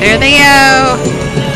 There they go.